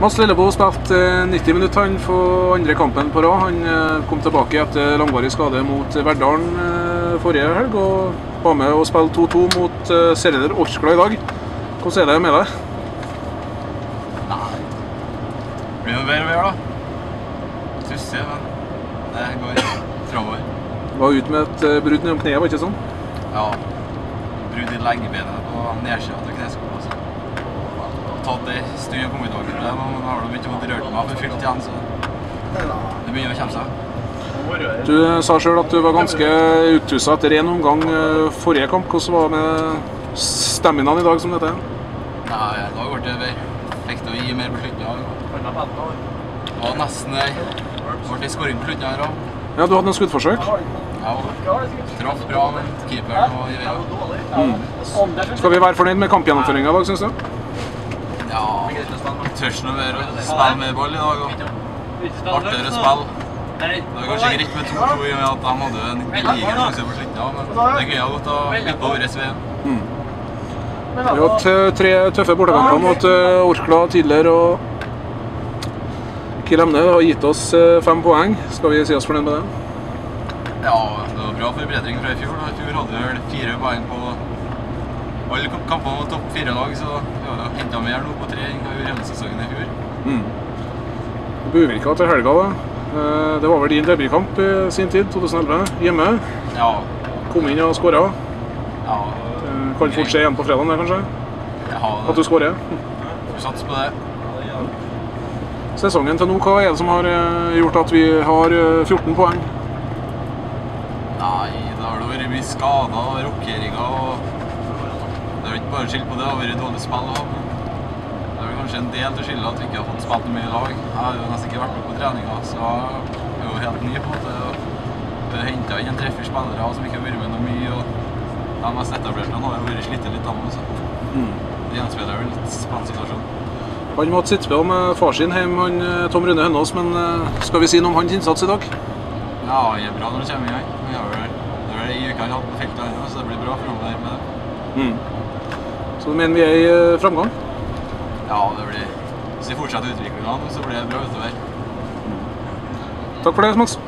Mats Lillebo spilte eh, 90 minutter han for andre kampen på rad. Han eh, kom tilbake etter langvarig skade mot Verdalen eh, forrige helg og var med og spilte 2-2 mot serieleder Orkla i dag. Hvordan er det med deg? Nei. Det blir noe bedre og bedre, da. Tusser, men det går framover. Var ute med et brudd nedom kneet, var ikke sånn? Ja. Brudd i leggebenet på nedsida av kneskolen. Tatt ei stund å komme ut over det, men har du begynt å rørt meg for fullt igjen, så det begynner å komme seg. Du sa sjøl at du var ganske uttussa etter én omgang eh, forrige kamp. Hvordan var det med staminaen i dag, som dette er? Nei, i dag ble det bedre. Fikk til å gi mer på slutten. Ja. Det var nesten det Ble skåring på slutten her òg. Ja, du hadde noen skuddforsøk. Ja, traff bra, men keeperen var i veien. Skal vi være fornøyd med kampgjennomføringa i dag, syns du? Ja, tørs noe mer å spille med ball i dag. Og artigere spill. Det var kanskje greit med 2-2 i og med at de hadde en diger sjanse på slutten, ja, men det kunne ha gått til å på over VM. Vi har hatt eh, tre tøffe bortekamper mot eh, Orkla tidligere. og Kiel Emne har gitt oss eh, fem poeng. Skal vi si oss fornøyd med det? Ja, det var bra forbedring fra i fjor. I fjor hadde vi vel fire poeng på alle kamp- kampene var topp fire-lag, så vi har henta mer nå på tre enn vi gjorde hele sesongen i fjor. Buvika til helga, da. Eh, Det var vel din debutkamp i sin tid, 2011. Hjemme. Ja, Kom inn og skåra. ja, Kan fort skje igjen på fredag, kanskje? ja At du skårer. får satse på det. Sesongen til nå, hva er det som har eh, gjort at vi har eh, 14 poeng? Nei, det har vært mye skader og rokeringer og Det er jo ikke bare skyld på det, det har vært dårlig spill òg. Det er vel kanskje en del til skylda at vi ikke har fått spilt mye i lag. Jeg har jo nesten ikke vært med på treninga, så jeg er jo helt ny på det. Det henta inn en tre-fire spillere som ikke har vært med noe mye. og De mest etablerte har jo vært slitt litt av også. Det gjenspeiler jo litt spillsituasjonen. Han måtte sitte på med far sin hjemme, han, eh, Tom Rune Hønås, men eh, skal vi si noe om hans innsats i dag? Ja, han er bra når han kommer i gang. Det er vel ei uke han har hatt på feltet ennå, så det blir bra framover med det. Så du mener vi er i eh, framgang? Ja, det blir Hvis vi fortsetter utviklinga, så blir det bra utover. Takk for det, Max.